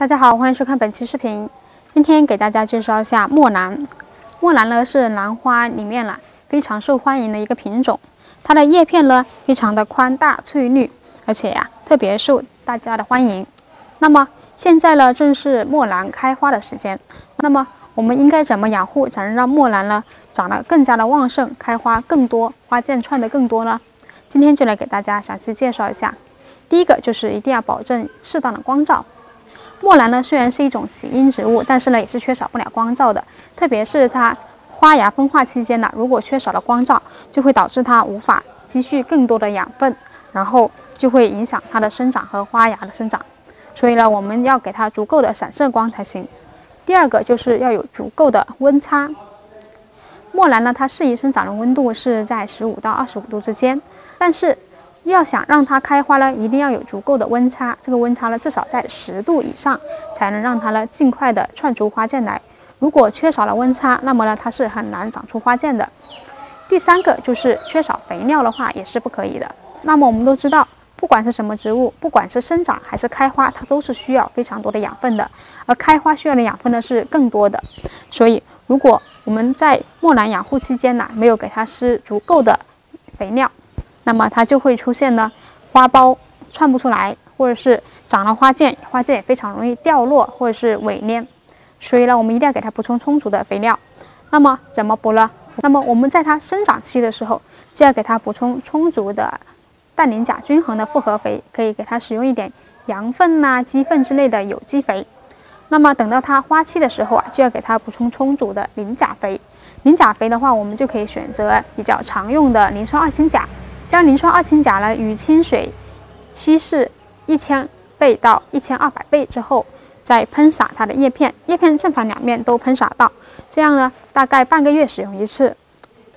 大家好，欢迎收看本期视频。今天给大家介绍一下墨兰。墨兰呢是兰花里面呢非常受欢迎的一个品种，它的叶片呢非常的宽大翠绿，而且呀特别受大家的欢迎。那么现在呢正是墨兰开花的时间，那么我们应该怎么养护才能让墨兰呢长得更加的旺盛，开花更多，花件串的更多呢？今天就来给大家详细介绍一下。第一个就是一定要保证适当的光照。墨兰呢，虽然是一种喜阴植物，但是呢，也是缺少不了光照的。特别是它花芽分化期间呢，如果缺少了光照，就会导致它无法积蓄更多的养分，然后就会影响它的生长和花芽的生长。所以呢，我们要给它足够的散射光才行。第二个就是要有足够的温差。墨兰呢，它适宜生长的温度是在十五到二十五度之间，但是。要想让它开花呢，一定要有足够的温差。这个温差呢，至少在十度以上，才能让它呢尽快的串出花剑来。如果缺少了温差，那么呢它是很难长出花剑的。第三个就是缺少肥料的话，也是不可以的。那么我们都知道，不管是什么植物，不管是生长还是开花，它都是需要非常多的养分的。而开花需要的养分呢是更多的。所以，如果我们在墨兰养护期间呢，没有给它施足够的肥料。那么它就会出现呢，花苞串不出来，或者是长了花剑，花剑也非常容易掉落或者是萎蔫。所以呢，我们一定要给它补充充足的肥料。那么怎么补呢？那么我们在它生长期的时候，就要给它补充充足的氮磷钾均衡的复合肥，可以给它使用一点羊粪呐、鸡粪之类的有机肥。那么等到它花期的时候啊，就要给它补充充足的磷钾肥。磷钾肥的话，我们就可以选择比较常用的磷酸二氢钾。将磷酸二氢钾呢与清水稀释一千倍到一千二百倍之后，再喷洒它的叶片，叶片正反两面都喷洒到，这样呢大概半个月使用一次，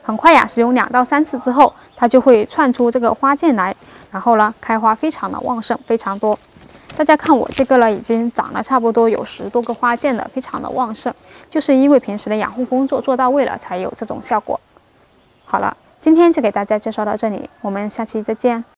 很快呀，使用两到三次之后，它就会窜出这个花剑来，然后呢开花非常的旺盛，非常多。大家看我这个呢，已经长了差不多有十多个花剑了，非常的旺盛，就是因为平时的养护工作做到位了，才有这种效果。好了。今天就给大家介绍到这里，我们下期再见。